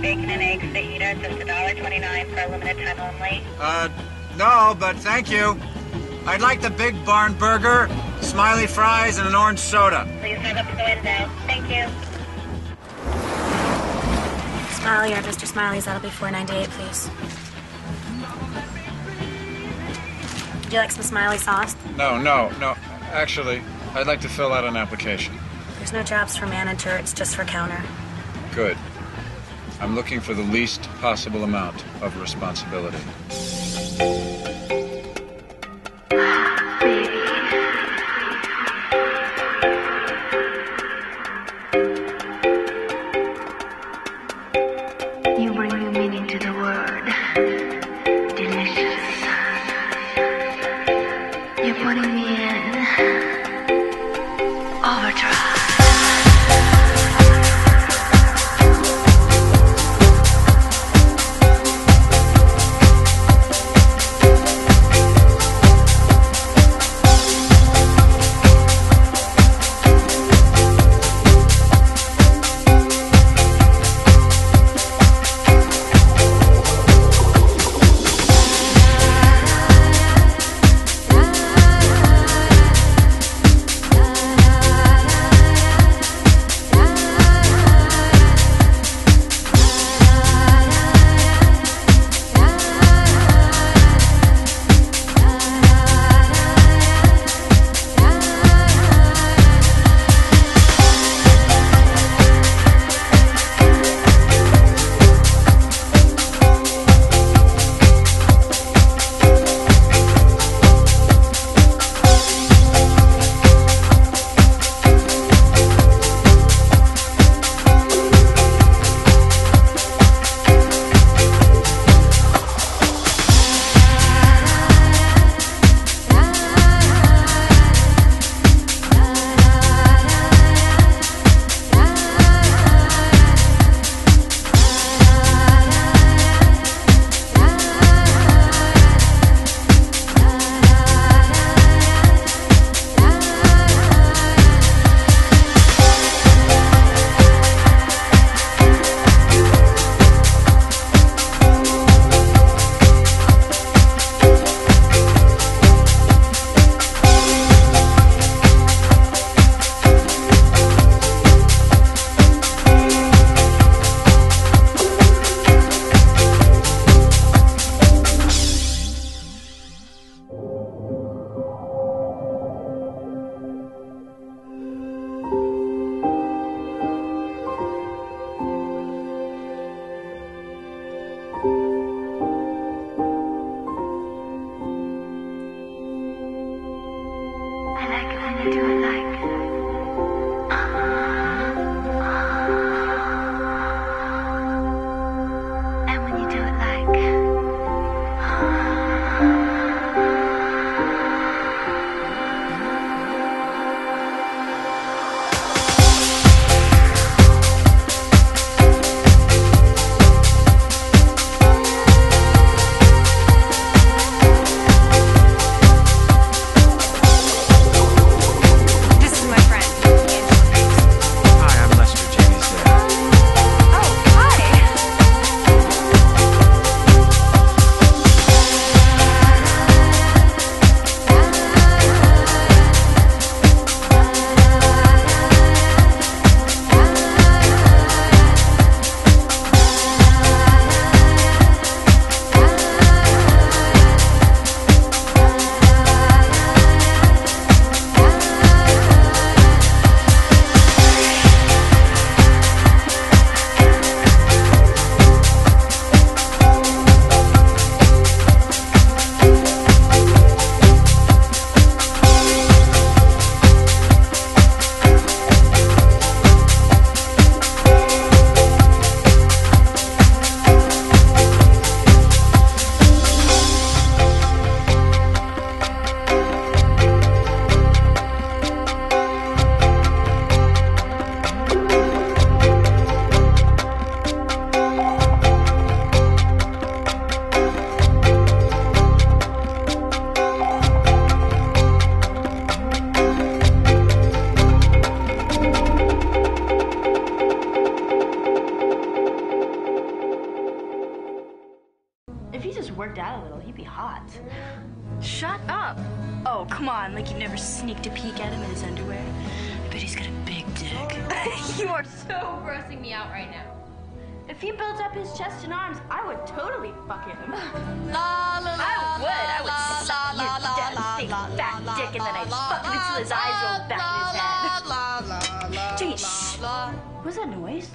bacon and eggs fajita, just $1.29 for a limited time only. Uh, no, but thank you. I'd like the big barn burger, smiley fries, and an orange soda. Please step up to the window. Thank you. Smiley or Mr. Smiley's, that'll be four ninety eight, please. Would you like some smiley sauce? No, no, no. Actually, I'd like to fill out an application. There's no jobs for manager, it's just for counter. Good. I'm looking for the least possible amount of responsibility. I do it. Worked out a little, he'd be hot. Shut up. Oh, come on, like you've never sneaked a peek at him in his underwear. I bet he's got a big dick. you are so grossing me out right now. If he builds up his chest and arms, I would totally fuck him. La la la, I would. I would suck your dad's big fat dick and then I'd fuck him until his eyes rolled back in his head. Jeez. What was that noise?